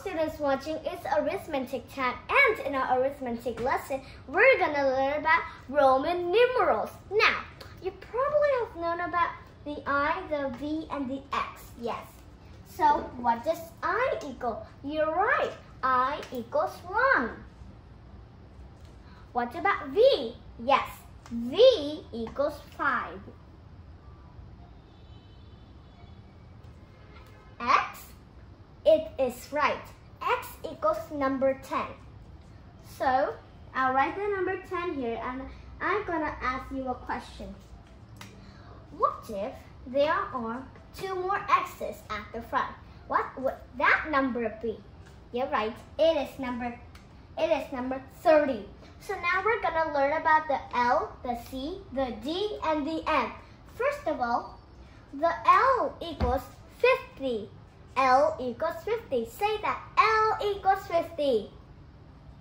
students watching, it's arithmetic time and in our arithmetic lesson, we're gonna learn about Roman numerals. Now, you probably have known about the I, the V, and the X, yes. So, what does I equal? You're right, I equals 1. What about V? Yes, V equals 5. X? It is right. X equals number 10. So, I'll write the number 10 here and I'm gonna ask you a question. What if there are two more X's at the front? What would that number be? You're right, it is number it is number 30. So now we're gonna learn about the L, the C, the D, and the M. First of all, the L equals 50. L equals 50. Say that L equals 50.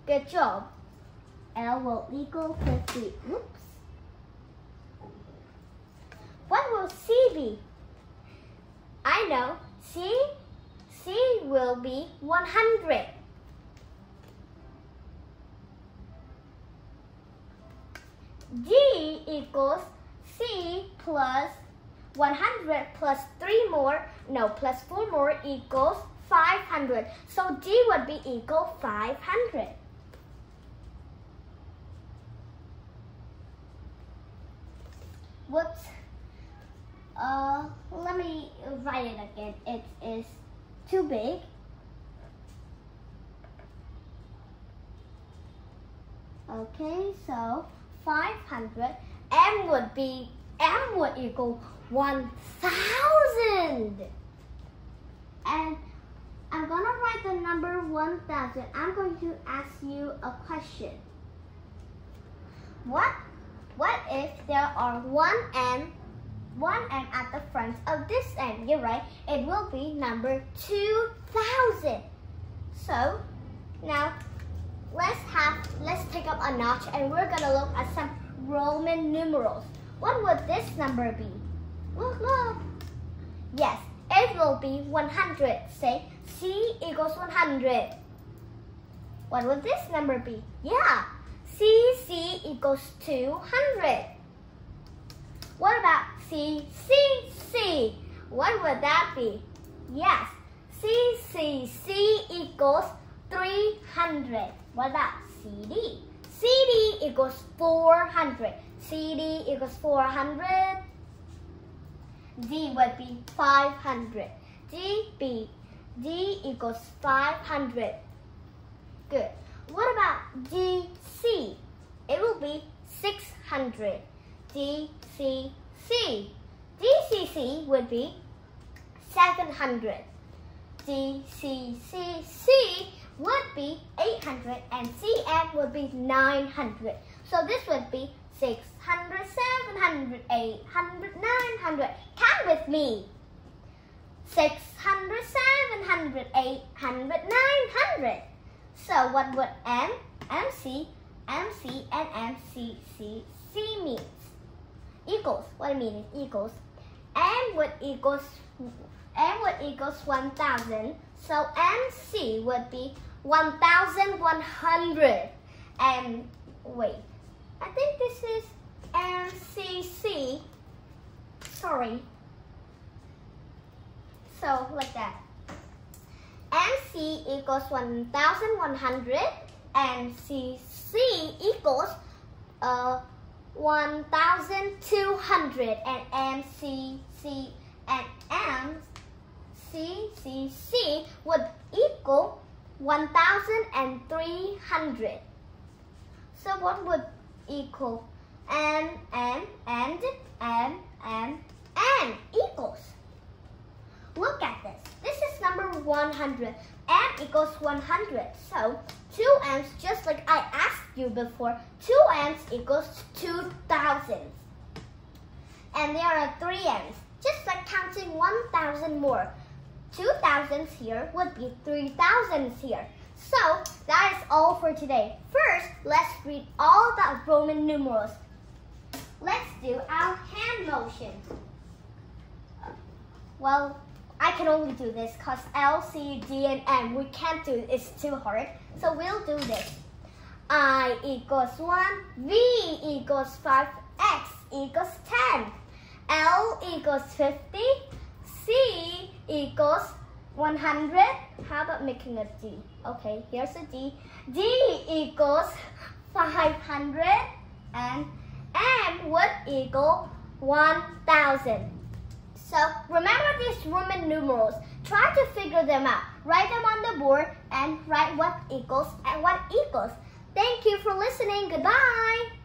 Good job. L will equal 50. Oops. What will C be? I know. C, C will be 100. D equals C plus 100 plus 3 more, no, plus 4 more equals 500. So D would be equal 500. Whoops. Uh, let me write it again. It is too big. Okay, so 500. M would be, M would equal 1,000. And I'm going to write the number 1,000. I'm going to ask you a question. What, what if there are one M, one M at the front of this M? You're right, it will be number 2,000. So, now let's have, let's take up a notch and we're going to look at some Roman numerals. What would this number be? Look, look. Yes, it will be 100. Say C equals 100. What would this number be? Yeah, C, C equals 200. What about C, C, C? What would that be? Yes, C, C, C equals 300. What about CD? CD equals 400. CD equals 400. D would be 500. D, B, D equals 500. Good. What about DC? It will be 600. DCC. DCC would be 700. DCCC would be 800 and CM would be 900. So this would be 600, 700, 800, 900. Count with me. 600, 700, 800, 900. So what would M, MC, MC, and MCCC means? Equals. What I mean is equals. M would equals M would equals 1,000. So MC would be 1,100. And wait, I think this is MCC. Sorry. So like that. MC equals 1,100 and CC equals uh, 1,200 and MCC and MCCC would equal 1,300. So what would equal? M, M, and, M, M, N equals. Look at this. This is number 100. M equals 100. So 2 M's, just like I asked you before, 2 M's equals 2,000. And there are 3 M's, just like counting 1,000 more. 2,000s here would be 3,000s here. So that is all for today. First, let's read all the Roman numerals. Let's do our hand motion. Well, I can only do this because L, C, D, and M, we can't do it. It's too hard. So we'll do this. I equals 1, V equals 5, X equals 10, L equals 50, C equals 100. How about making a D? Okay, here's a D. D equals 500 and M would equal 1000. So remember these Roman numerals. Try to figure them out. Write them on the board and write what equals and what equals. Thank you for listening. Goodbye.